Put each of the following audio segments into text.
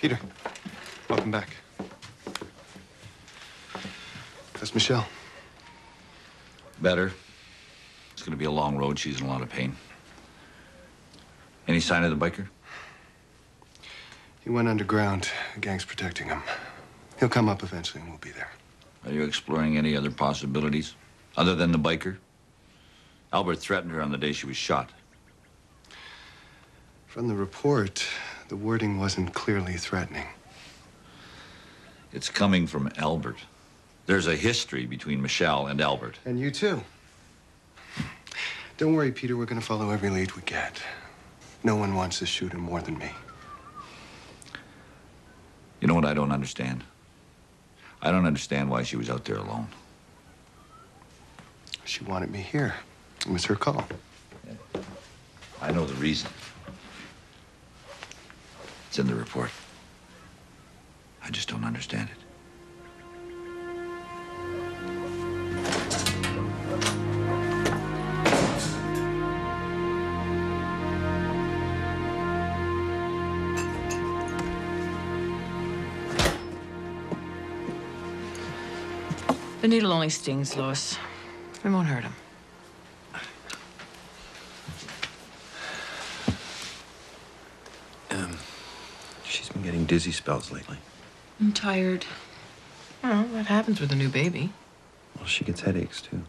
Peter, welcome back. That's Michelle. Better. It's going to be a long road. She's in a lot of pain. Any sign of the biker? He went underground. The gang's protecting him. He'll come up eventually and we'll be there. Are you exploring any other possibilities other than the biker? Albert threatened her on the day she was shot. From the report, the wording wasn't clearly threatening. It's coming from Albert. There's a history between Michelle and Albert. And you too. Don't worry, Peter. We're going to follow every lead we get. No one wants this shooter more than me. You know what I don't understand? I don't understand why she was out there alone. She wanted me here. It was her call. I know the reason. It's in the report. I just don't understand it. The needle only stings, Lois. It won't hurt him. She's been getting dizzy spells lately. I'm tired. Well, that happens with a new baby. Well, she gets headaches too.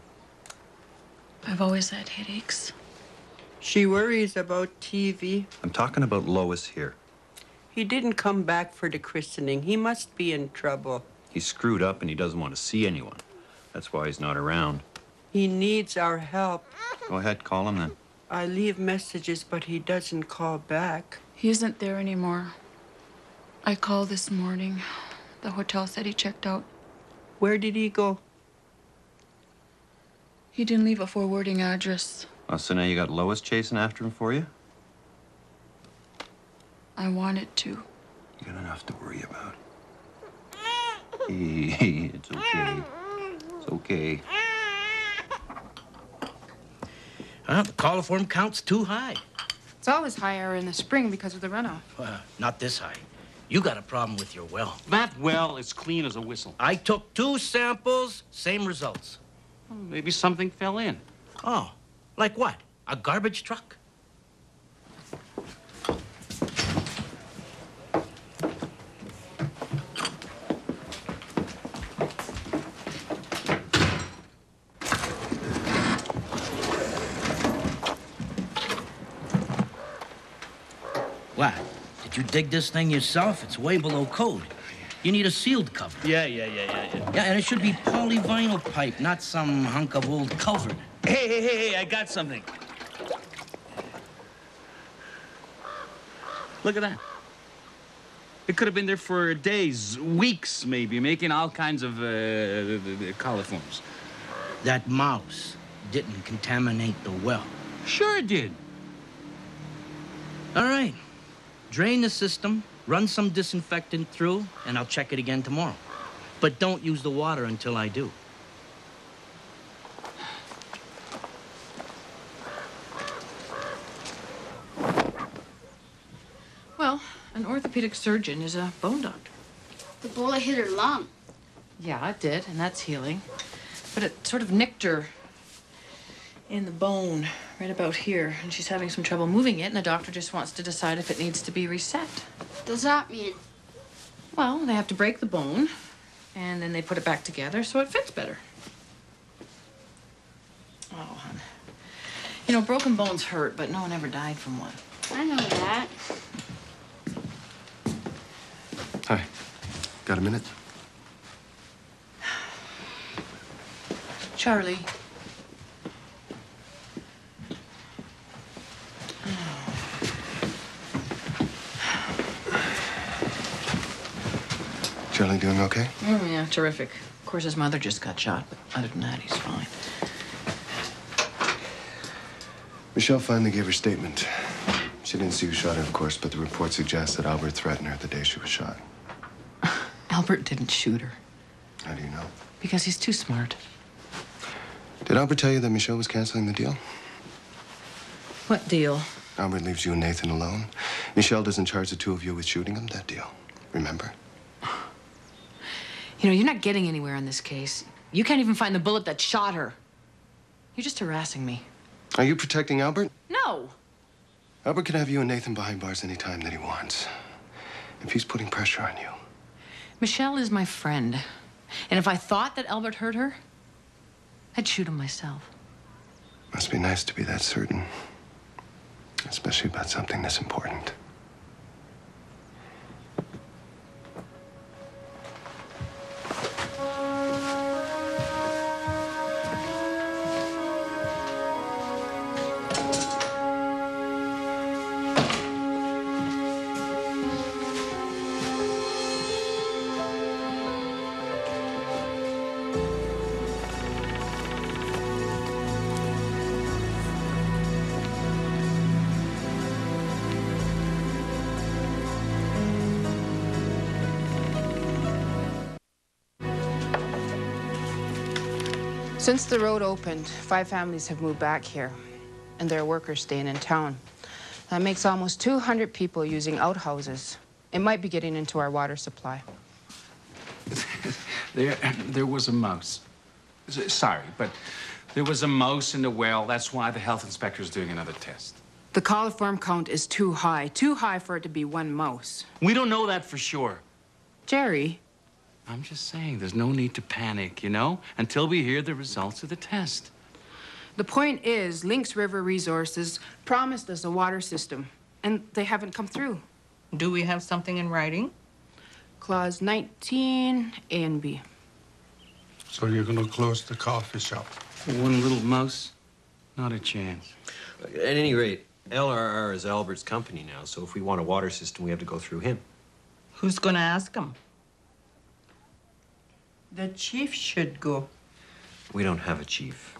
I've always had headaches. She worries about Teevee. I'm talking about Lois here. He didn't come back for the christening. He must be in trouble. He's screwed up and he doesn't want to see anyone. That's why he's not around. He needs our help. Go ahead, call him then. I leave messages, but he doesn't call back. He isn't there anymore. I called this morning. The hotel said he checked out. Where did he go? He didn't leave a forwarding address. Oh, so now you got Lois chasing after him for you? I wanted to. You got enough to worry about. Hey, it's okay. It's okay. Huh? The coliform count's too high. It's always higher in the spring because of the runoff. Well, not this high. You got a problem with your well. That well is clean as a whistle. I took two samples, same results. Maybe something fell in. Oh, like what? A garbage truck? What? Did you dig this thing yourself? It's way below code. You need a sealed cover. Yeah, yeah, yeah, yeah, yeah. Yeah, and it should be polyvinyl pipe, not some hunk of old culvert. Hey, hey, hey, hey, I got something. Look at that. It could have been there for days, weeks, maybe, making all kinds of uh, coliforms. That mouse didn't contaminate the well. Sure it did. All right. Drain the system, run some disinfectant through, and I'll check it again tomorrow. But don't use the water until I do. Well, an orthopedic surgeon is a bone doctor. The bullet hit her lung. Yeah, it did, and that's healing. But it sort of nicked her in the bone right about here, and she's having some trouble moving it, and the doctor just wants to decide if it needs to be reset. Does that mean? Well, they have to break the bone, and then they put it back together so it fits better. Oh, hon. You know, broken bones hurt, but no one ever died from one. I know that. Hi. Got a minute? Charlie. Doing okay? Mm, yeah, terrific. Of course, his mother just got shot, but other than that, he's fine. Michelle finally gave her statement. She didn't see who shot her, of course, but the report suggests that Albert threatened her the day she was shot. Albert didn't shoot her How do you know? because he's too smart. Did Albert tell you that Michelle was canceling the deal? What deal? Albert leaves you and Nathan alone. Michelle doesn't charge the two of you with shooting him. That deal. Remember? You know, you're not getting anywhere on this case. You can't even find the bullet that shot her. You're just harassing me. Are you protecting Albert? No. Albert can have you and Nathan behind bars anytime that he wants. If he's putting pressure on you. Michelle is my friend. And if I thought that Albert hurt her, I'd shoot him myself. Must be nice to be that certain. Especially about something this important. Since the road opened, five families have moved back here, and there are workers staying in town. That makes almost 200 people using outhouses. It might be getting into our water supply. There, there was a mouse. Sorry, but there was a mouse in the well. That's why the health inspector is doing another test. The coliform count is too high, too high for it to be one mouse. We don't know that for sure. Gerry, I'm just saying, there's no need to panic, you know, until we hear the results of the test. the point is, Lynx River Resources promised us a water system, and they haven't come through. Do we have something in writing? Clause 19, A and B. So you're gonna close the coffee shop? One little mouse, not a chance. At any rate, LRR is Albert's company now, so if we want a water system, we have to go through him. Who's gonna ask him? The chief should go. We don't have a chief.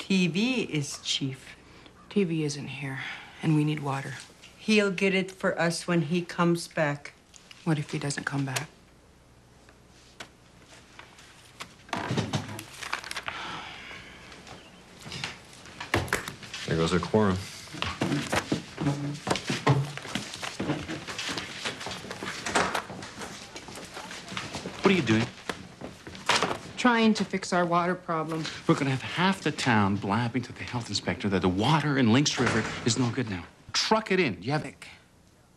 Teevee is chief. Teevee isn't here, and we need water. He'll get it for us when he comes back. What if he doesn't come back? There goes our quorum. What are you doing? Trying to fix our water problem. We're gonna have half the town blabbing to the health inspector that the water in Lynx River is no good now. Truck it in. You have it.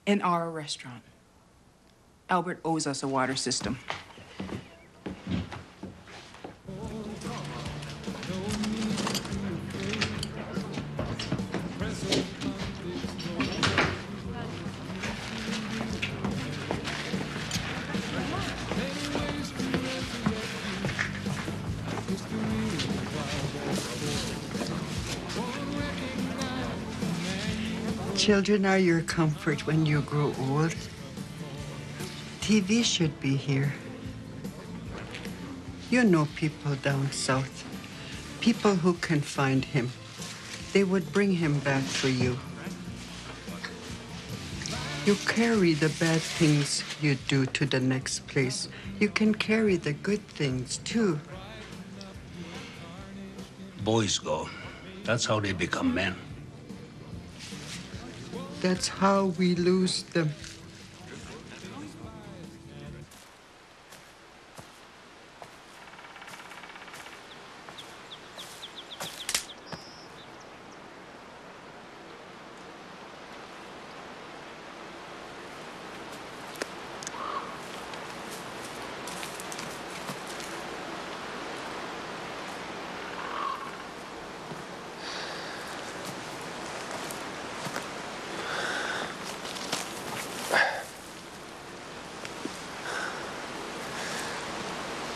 In our restaurant. Albert owes us a water system. Children are your comfort when you grow old. Teevee should be here. You know people down south, people who can find him. They would bring him back for you. You carry the bad things you do to the next place. You can carry the good things too. Boys go. That's how they become men. That's how we lose them.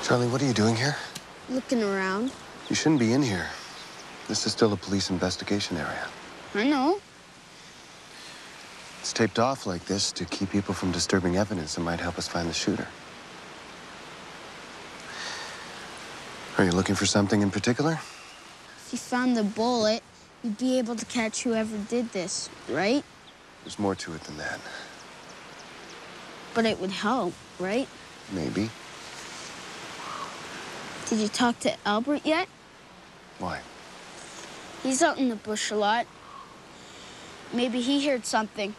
Charlie, what are you doing here? Looking around. You shouldn't be in here. This is still a police investigation area. I know. It's taped off like this to keep people from disturbing evidence that might help us find the shooter. Are you looking for something in particular? If you found the bullet, you'd be able to catch whoever did this, right? There's more to it than that. But it would help, right? Maybe. Did you talk to Albert yet? Why? He's out in the bush a lot. Maybe he heard something.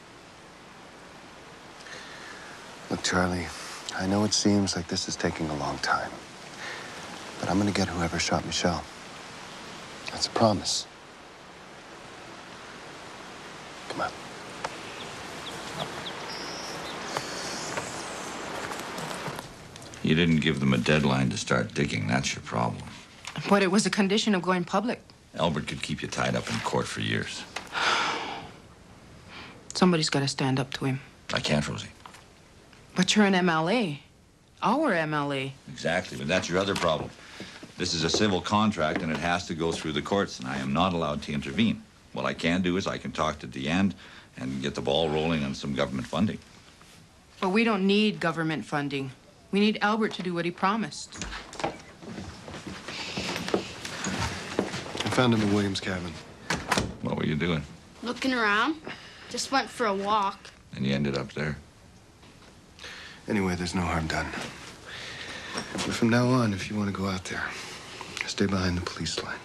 Look, Charlie, I know it seems like this is taking a long time, but I'm gonna get whoever shot Michelle. That's a promise. Come on. You didn't give them a deadline to start digging. That's your problem. But it was a condition of going public. Albert could keep you tied up in court for years. Somebody's got to stand up to him. I can't, Rosie. But you're an MLA. Our MLA. Exactly, but that's your other problem. This is a civil contract and it has to go through the courts, and I am not allowed to intervene. What I can do is I can talk to DIAND and get the ball rolling on some government funding. But we don't need government funding. We need Albert to do what he promised. I found him in William's cabin. What were you doing? Looking around. Just went for a walk. And you ended up there. Anyway, there's no harm done. But from now on, if you want to go out there, stay behind the police line.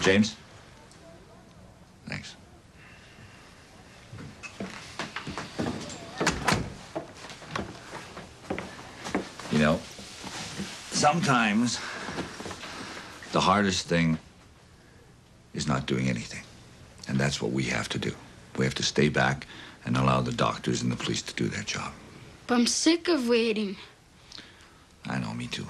James? Thanks. You know, sometimes the hardest thing is not doing anything. And that's what we have to do. We have to stay back and allow the doctors and the police to do their job. But I'm sick of waiting. I know, me too.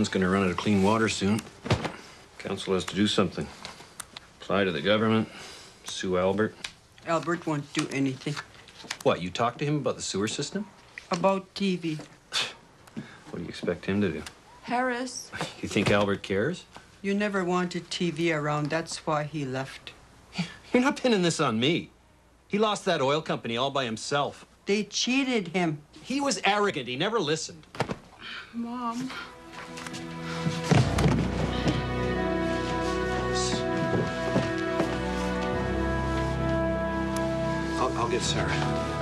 Town's gonna run out of clean water soon. Council has to do something. Apply to the government, sue Albert. Albert won't do anything. What, you talked to him about the sewer system? About Teevee. What do you expect him to do? Harris. You think Albert cares? You never wanted Teevee around. That's why he left. You're not pinning this on me. He lost that oil company all by himself. They cheated him. He was arrogant. He never listened. Mom. I'll.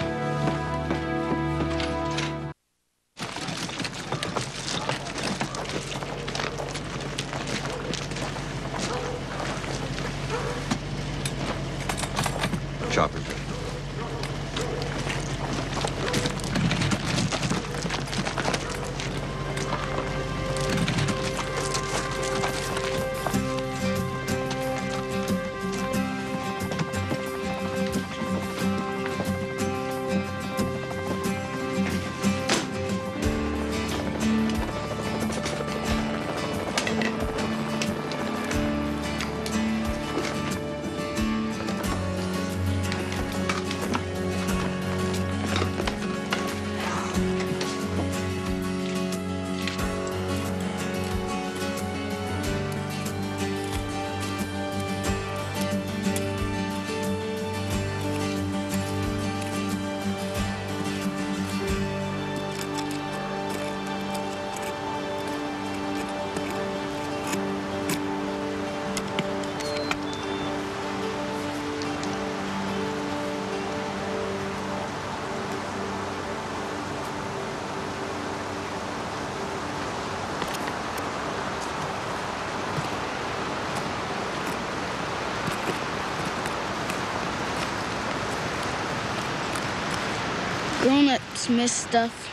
Miss stuff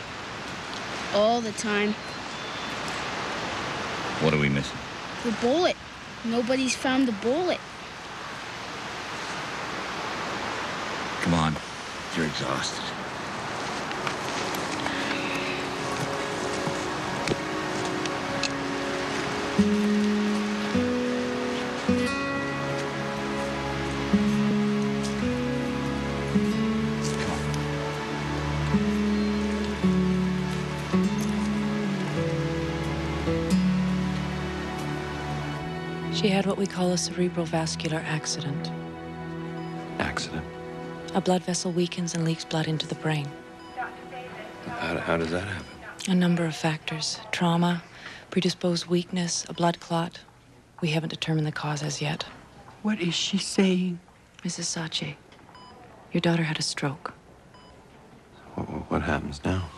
all the time. What are we missing? The bullet. Nobody's found the bullet. Come on. You're exhausted. She had what we call a cerebral vascular accident. Accident? A blood vessel weakens and leaks blood into the brain. How, how does that happen? A number of factors trauma, predisposed weakness, a blood clot. We haven't determined the cause as yet. What is she saying? Mrs. Sache, your daughter had a stroke. What, what happens now?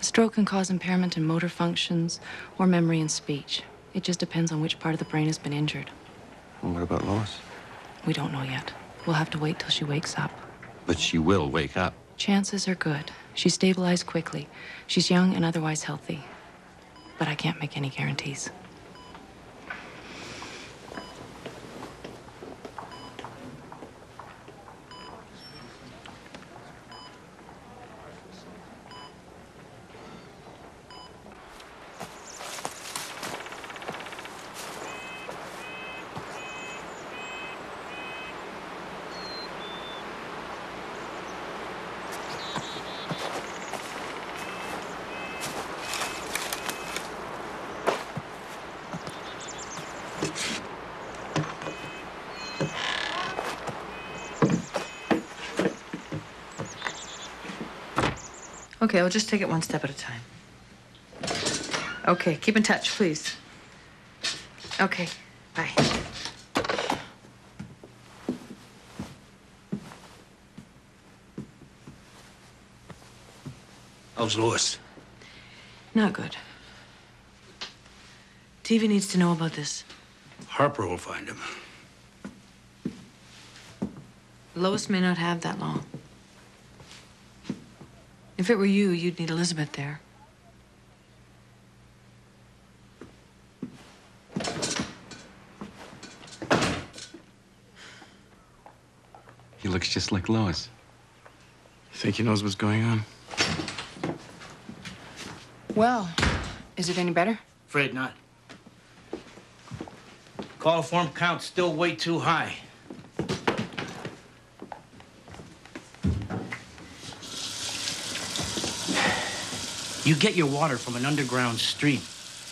A stroke can cause impairment in motor functions or memory and speech. It just depends on which part of the brain has been injured. And what about Lois? We don't know yet. We'll have to wait till she wakes up. But she will wake up. Chances are good. She stabilized quickly. She's young and otherwise healthy. But I can't make any guarantees. Okay, we'll just take it one step at a time. Okay, keep in touch, please. Okay, bye. How's Lois? Not good. Teevee needs to know about this. Harper will find him. Lois may not have that long. If it were you, you'd need Elizabeth there. He looks just like Lois. You Think he knows what's going on? Well, is it any better? Afraid not. Coliform count's still way too high. You get your water from an underground stream.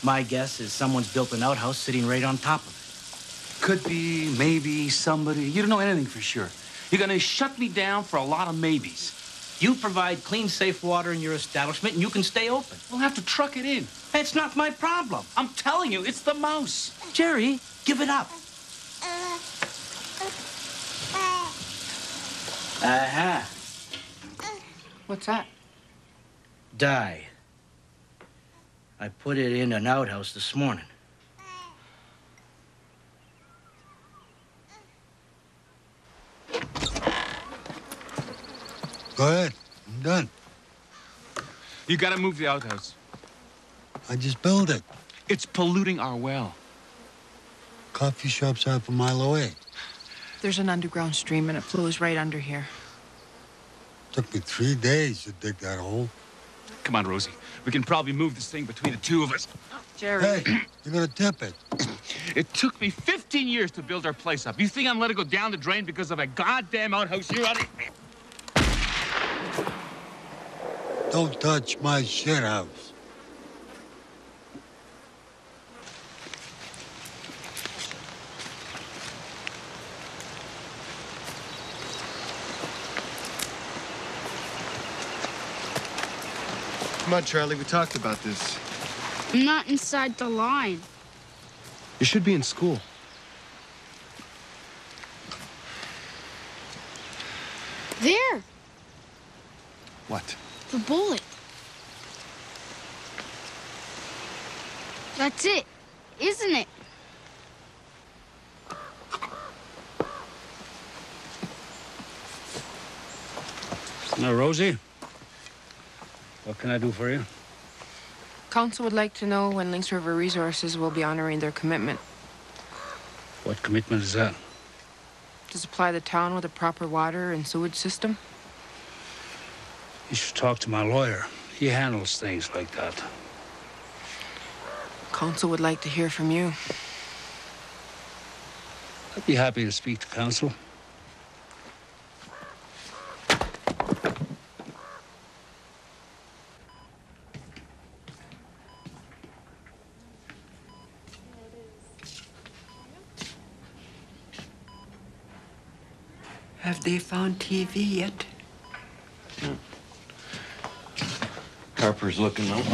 My guess is someone's built an outhouse sitting right on top of it. Could be, maybe, somebody. You don't know anything for sure. You're gonna shut me down for a lot of maybes. You provide clean, safe water in your establishment, and you can stay open. We'll have to truck it in. It's not my problem. I'm telling you, it's the mouse. Gerry, give it up. Aha. What's that? Dye. I put it in an outhouse this morning. Go ahead. I'm done. You gotta move the outhouse. I just built it. It's polluting our well. Coffee shop's half a mile away. There's an underground stream and it flows right under here. Took me three days to dig that hole. Come on, Rosie. We can probably move this thing between the two of us. Gerry. Hey, you're gonna tip it. It took me 15 years to build our place up. You think I'm letting it go down the drain because of a goddamn outhouse? You're out of Don't touch my shit house. Come on, Charlie, we talked about this. I'm not inside the line. You should be in school. There, What? the bullet. That's it, isn't it? Now, Rosie, what can I do for you? Council would like to know when Lynx River Resources will be honoring their commitment What commitment is that? to supply the town with a proper water and sewage system. You should talk to my lawyer. He handles things like that. Council would like to hear from you. I'd be happy to speak to council. Found on Teevee yet. Yeah. Harper's looking up.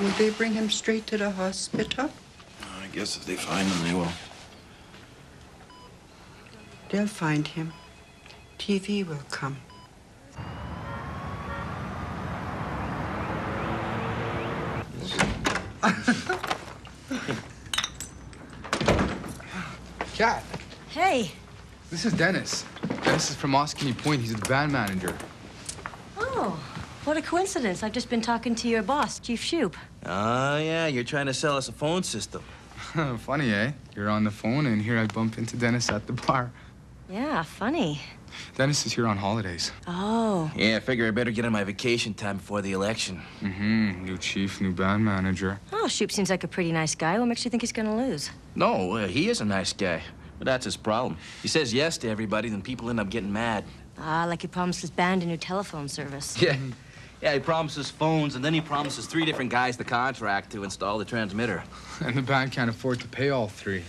Will they bring him straight to the hospital? I guess if they find him, they will. They'll find him. Teevee will come. Cat, Hey. this is Dennis. Dennis is from Oskini Point. He's the band manager. Oh, what a coincidence. I've just been talking to your boss, Chief Shoop. Oh, yeah, you're trying to sell us a phone system. Funny, eh? You're on the phone, and here I bump into Dennis at the bar. Yeah, funny. Dennis is here on holidays. Oh. Yeah, I figure I better get on my vacation time before the election. Mm-hmm. New chief, new band manager. Oh, Shoop seems like a pretty nice guy. What makes you think he's gonna lose? No, uh, he is a nice guy. But that's his problem. He says yes to everybody, then people end up getting mad. Ah, like he promised his band a new telephone service. Yeah. Yeah, he promises phones, and then he promises three different guys the contract to install the transmitter. And the band can't afford to pay all three.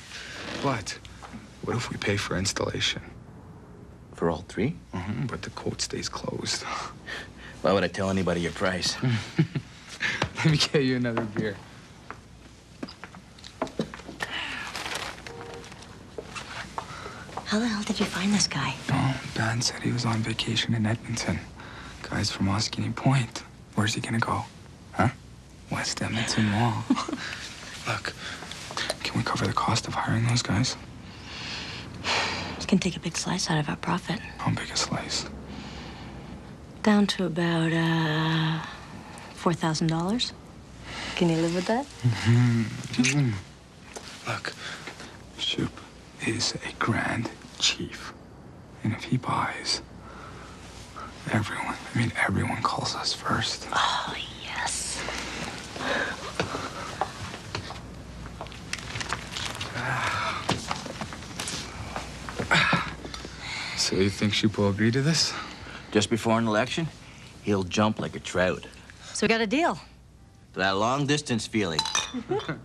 But what if we pay for installation? For all 3 Mm-hmm, but the quote stays closed. Why would I tell anybody your price? Let me get you another beer. How the hell did you find this guy? Oh, band said he was on vacation in Edmonton. Guy's from Oskini Point. Where's he gonna go? Huh? West Edmonton Mall. Look, can we cover the cost of hiring those guys? Can take a big slice out of our profit. How big a slice? Down to about, uh, $4,000. Can you live with that? Mm-hmm. Look, Shoop is a grand chief. And if he buys, everyone, I mean, everyone calls us first. Oh, So you think Shoop will agree to this? Just before an election, he'll jump like a trout. So we got a deal. That long distance feeling.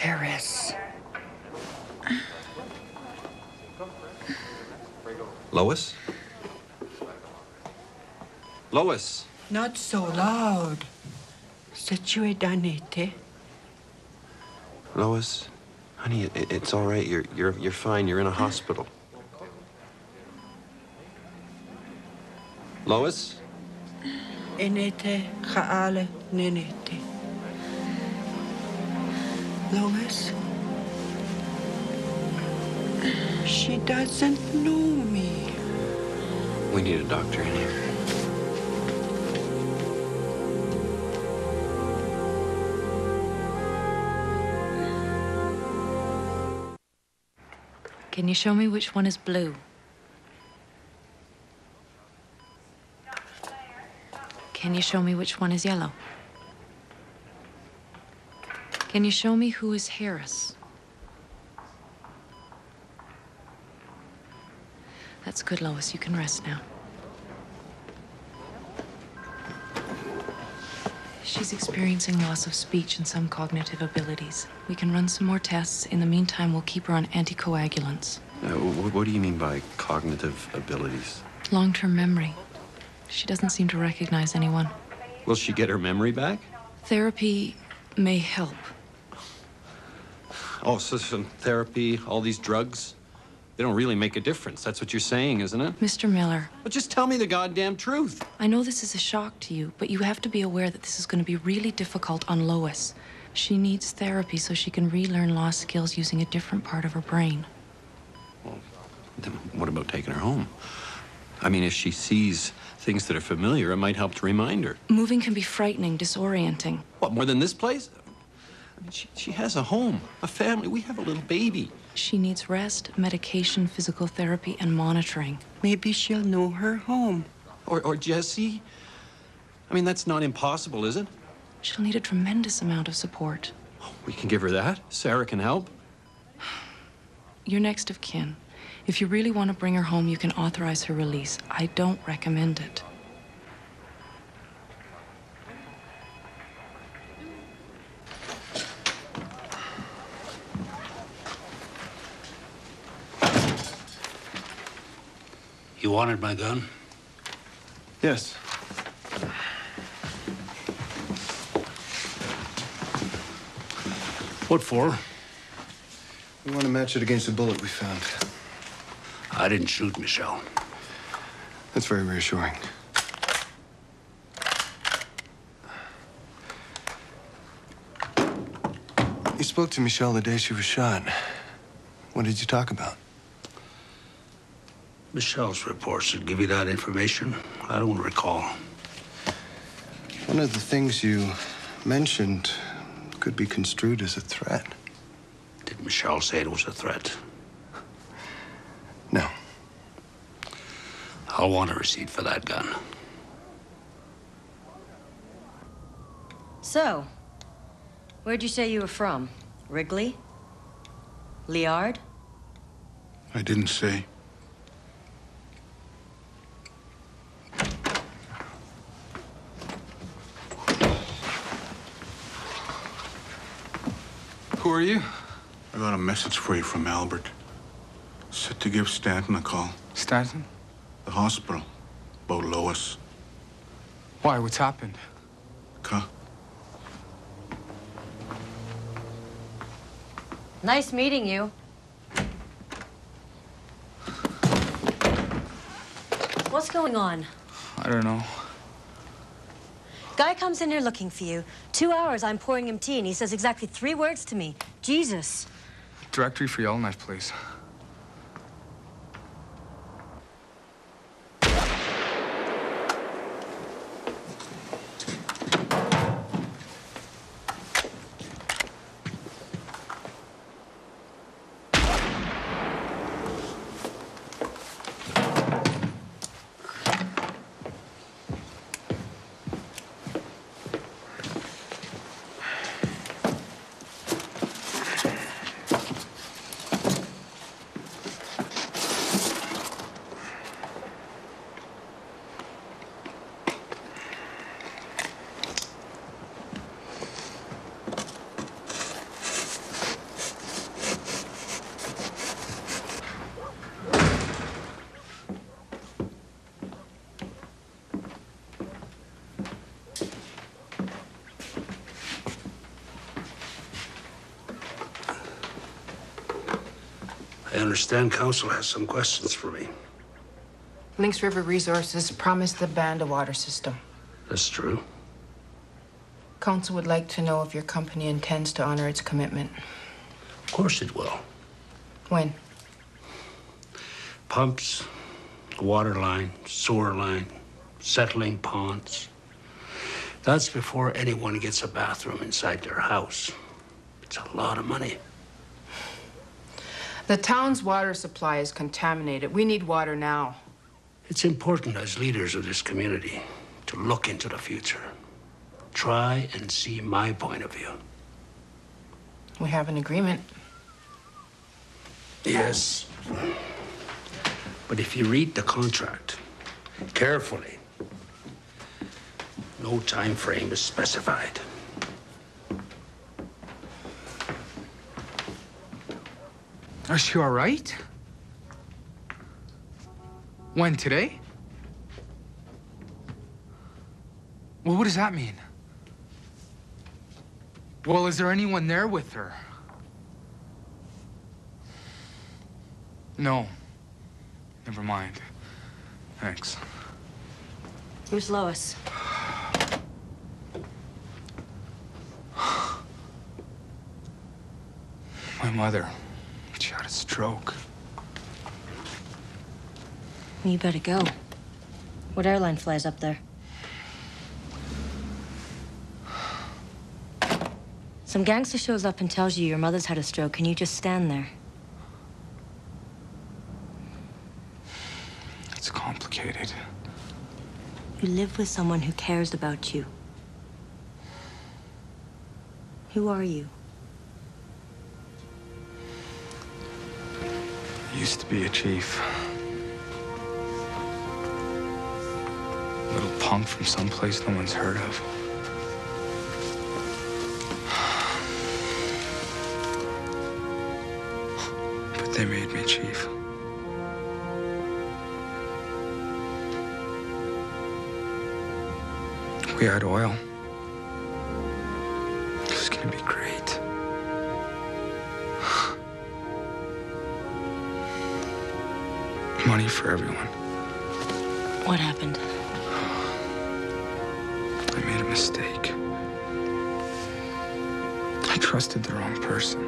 Harris. Lois? Lois? Not so loud. Situe danete. Lois? Honey, it, it's all right. You're, you're, you're fine. You're in a hospital. Lois? Enete kaale nenete. Lois? She doesn't know me. We need a doctor in here. Can you show me which one is blue? Can you show me which one is yellow? Can you show me who is Harris? That's good, Lois. You can rest now. She's experiencing loss of speech and some cognitive abilities. We can run some more tests. In the meantime, we'll keep her on anticoagulants. Uh, wh- what do you mean by cognitive abilities? Long term memory. She doesn't seem to recognize anyone. Will she get her memory back? Therapy may help. Oh, so some therapy, all these drugs? They don't really make a difference. That's what you're saying, isn't it? Mr. Miller, Well, just tell me the goddamn truth. I know this is a shock to you, but you have to be aware that this is going to be really difficult on Lois. She needs therapy so she can relearn lost skills using a different part of her brain. Well, Then what about taking her home? I mean, if she sees things that are familiar, it might help to remind her. Moving can be frightening, disorienting. What, more than this place? I mean, she, she has a home, a family. We have a little baby. She needs rest, medication, physical therapy, and monitoring. Maybe she'll know her home. Or, or Jesse? I mean, that's not impossible, is it? She'll need a tremendous amount of support. We can give her that. Sarah can help. You're next of kin. If you really want to bring her home, you can authorize her release. I don't recommend it. You wanted my gun? Yes. What for? We want to match it against the bullet we found. I didn't shoot Michelle. That's very reassuring. You spoke to Michelle the day she was shot. What did you talk about? Michelle's report should give you that information. I don't recall. One of the things you mentioned could be construed as a threat. Did Michelle say it was a threat? No. I'll want a receipt for that gun. So, where'd you say you were from? Wrigley? Liard? I didn't say. Who are you? I got a message for you from Albert. Said to give Stanton a call. Stanton? The hospital. About Lois. Why? What's happened? Ka. Nice meeting you. What's going on? I don't know. Guy comes in here looking for you. Two hours I'm pouring him tea, and he says exactly three words to me. Jesus. Directory for Yellowknife, please. I understand council has some questions for me. Lynx River Resources promised the band a water system. That's true. Council would like to know if your company intends to honor its commitment. Of course it will. When? Pumps, water line, sewer line, settling ponds. That's before anyone gets a bathroom inside their house. It's a lot of money. The town's water supply is contaminated. We need water now. It's important as leaders of this community to look into the future. Try and see my point of view. We have an agreement. Yes. But if you read the contract carefully, no time frame is specified. Is she all right? When, today? Well, what does that mean? Well, is there anyone there with her? No. Never mind. Thanks. Who's Lois? My mother. She had a stroke. You better go. What airline flies up there? Some gangster shows up and tells you your mother's had a stroke. Can you just stand there? It's complicated. You live with someone who cares about you. Who are you? Used to be a chief. Little punk from someplace no one's heard of. But they made me chief. we had oil. Money for everyone. What happened? I made a mistake. I trusted the wrong person.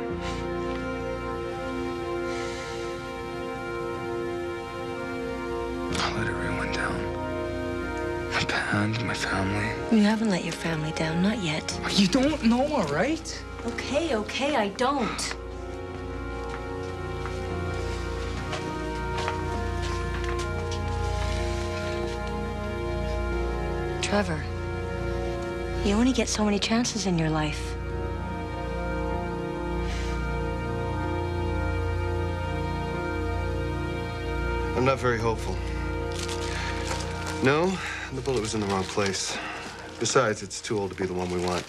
I let everyone down. My band, my family. You haven't let your family down, not yet. You don't know, all right? Okay, okay, I don't. Trevor, you only get so many chances in your life. I'm not very hopeful. No, the bullet was in the wrong place. Besides, it's too old to be the one we want.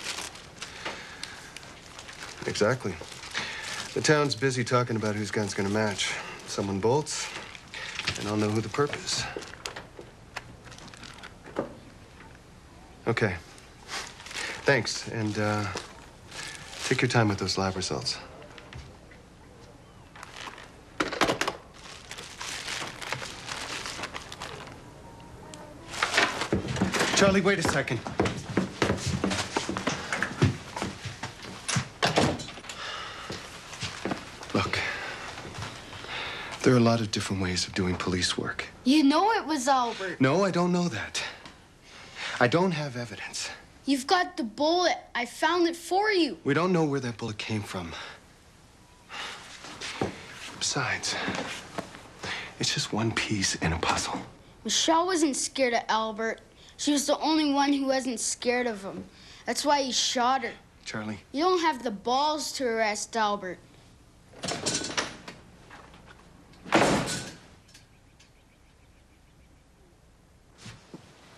Exactly. The town's busy talking about whose gun's gonna match. Someone bolts, and I'll know who the perp is. Okay. Thanks, and uh, take your time with those lab results. Charlie, wait a second. Look, there are a lot of different ways of doing police work. You know it was Albert. No, I don't know that. I don't have evidence. You've got the bullet. I found it for you. We don't know where that bullet came from. Besides, it's just one piece in a puzzle. Michelle wasn't scared of Albert. She was the only one who wasn't scared of him. That's why he shot her. Charlie, You don't have the balls to arrest Albert.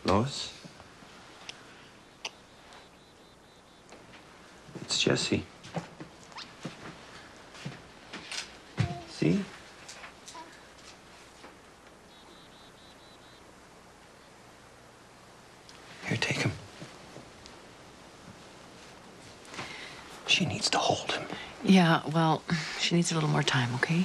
Lois? It's Jesse. See? Here, take him. She needs to hold him. Yeah, well, she needs a little more time, okay?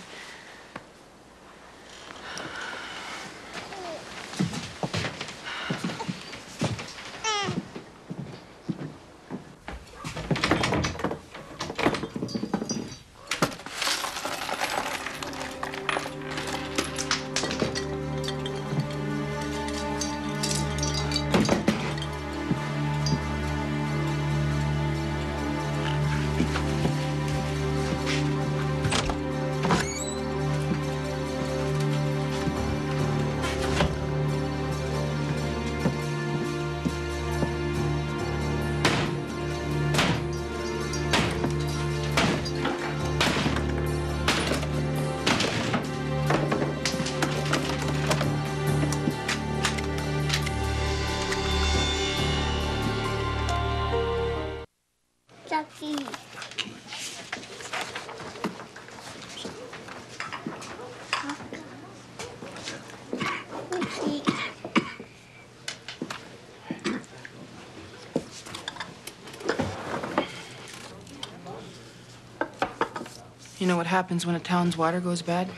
Know what happens when a town's water goes bad?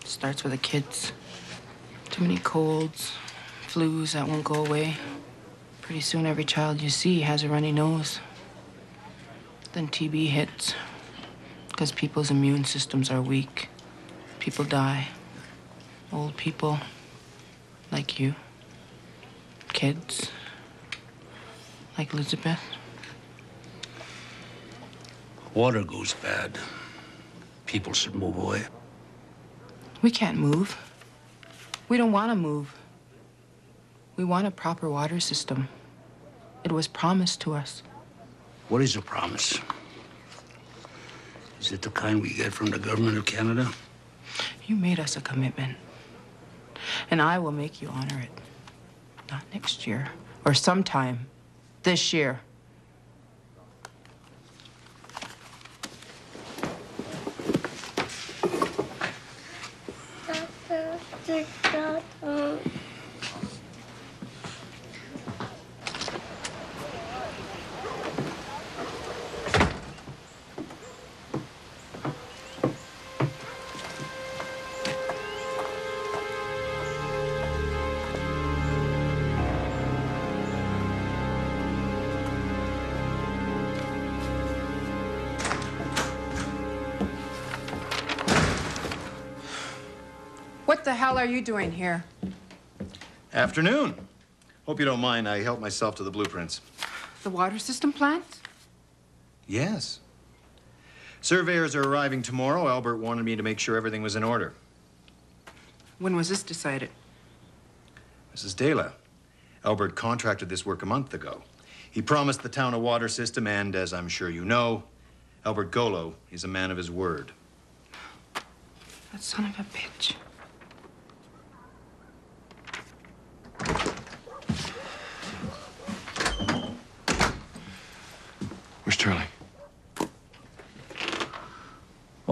It starts with the kids. Too many colds, flus that won't go away. Pretty soon, every child you see has a runny nose. Then TB hits. Because people's immune systems are weak. People die. Old people, like you. Kids, like Elizabeth. Water goes bad. People should move away. We can't move. We don't want to move. We want a proper water system. It was promised to us. What is a promise? Is it the kind we get from the government of Canada? You made us a commitment. And I will make you honor it. Not next year, or sometime this year. Hell are you doing here? Afternoon. Hope you don't mind. I helped myself to the blueprints. The water system plant? Yes. Surveyors are arriving tomorrow. Albert wanted me to make sure everything was in order. When was this decided? Mrs. Deela, Albert contracted this work a month ago. He promised the town a water system, and as I'm sure you know, Albert Golo is a man of his word. That son of a bitch. Where's Charlie?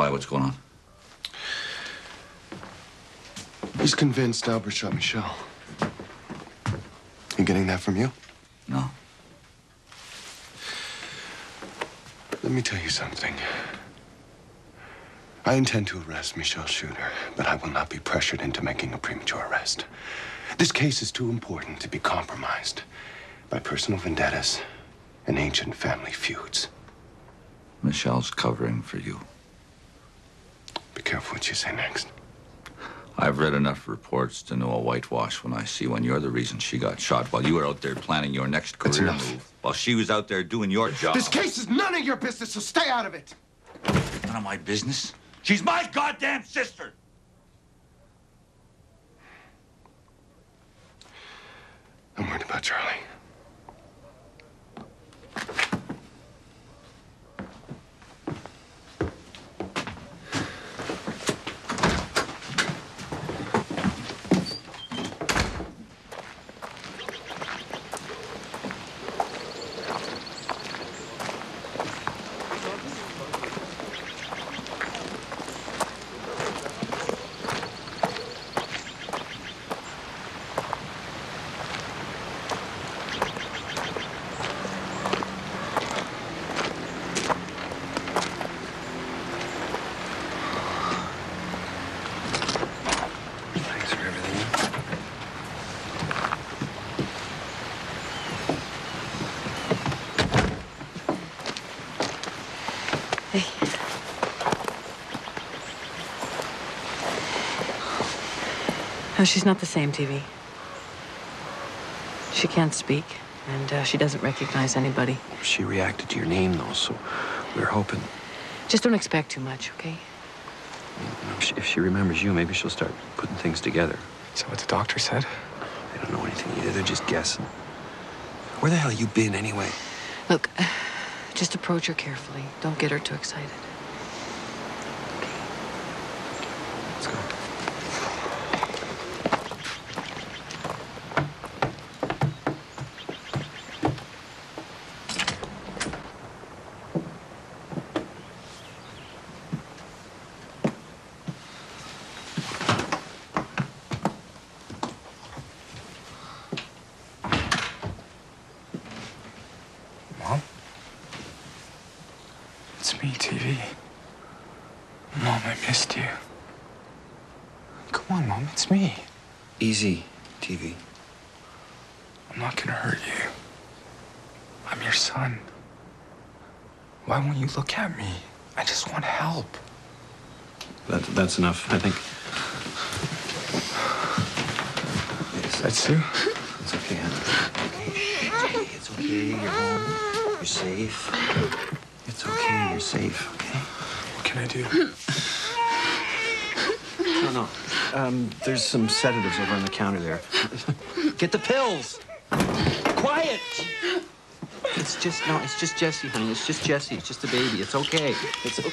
Why? What's going on? He's convinced Albert shot Michelle. You getting that from you? No. Let me tell you something. I intend to arrest Michelle Shooter, but I will not be pressured into making a premature arrest. This case is too important to be compromised by personal vendettas and ancient family feuds. Michelle's covering for you. Be careful what you say next. I've read enough reports to know a whitewash when I see one. You're the reason she got shot while you were out there planning your next That's career enough. move. While she was out there doing your job. This case is none of your business, so stay out of it. None of my business. She's my goddamn sister. I'm worried about Charlie. Thanks for everything. No, she's not the same, Teevee. She can't speak, and uh, she doesn't recognize anybody. She reacted to your name, though, so we are hoping. Just don't expect too much, okay? you know, if she- if she remembers you, maybe she'll start putting things together. Is that what the doctor said? They don't know anything either. They're just guessing. Where the hell have you been, anyway? Look, just approach her carefully. Don't get her too excited. Let's go. Mom? It's me, Teevee. Mom, I missed you. Come on, Mom, it's me. Easy, Teevee. I'm not gonna hurt you. I'm your son. Why won't you look at me? I just want help. That, that's enough, I think. That's Sue? It's okay, honey. Okay, it's okay. You're home. You're safe. It's okay. You're safe, okay? What can I do? No, no. Um, there's some sedatives over on the counter there. Get the pills. Quiet. It's just no. It's just Jesse, honey. It's just Jesse. It's just a baby. It's okay. It's okay.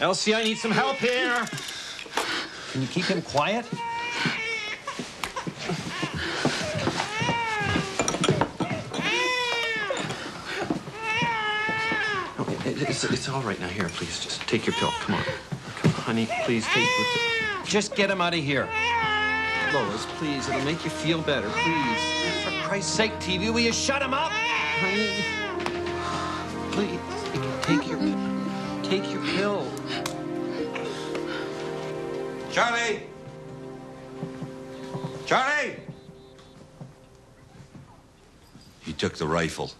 Elsie, I need some help here. Can you keep him quiet? No, it- it's, it's all right now. Here, please, just take your pill. Come on. Come on, honey, please take your. Just get him out of here. Lois, please. It'll make you feel better, please. For Christ's sake, Teevee, will you shut him up? Honey, please. Take your, take your pill. Charlie! Charlie! He took the rifle.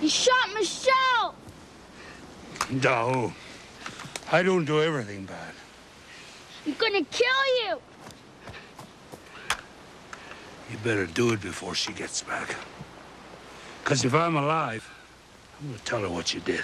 He shot Michelle! No. I don't do everything bad. I'm gonna kill you! You better do it before she gets back. Because if I'm alive, I'm to tell her what you did.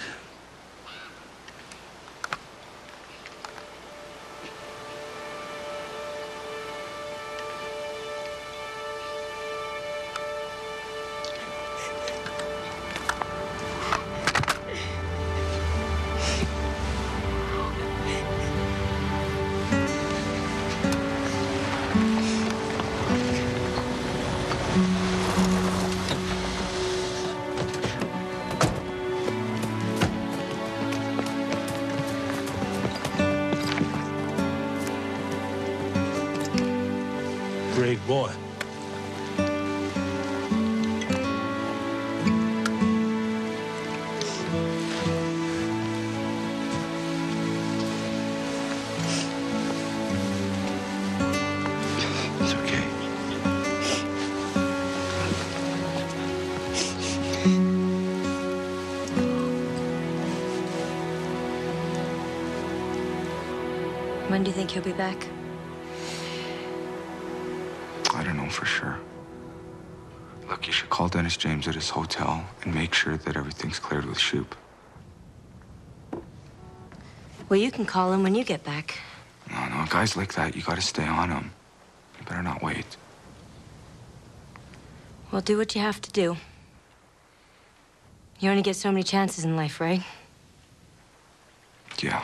Great boy. It's okay. When do you think he'll be back? His hotel and make sure that everything's cleared with Shoop. Well, you can call him when you get back. No, no, guys like that, you gotta stay on them. You better not wait. Well, do what you have to do. You only get so many chances in life, right? Yeah.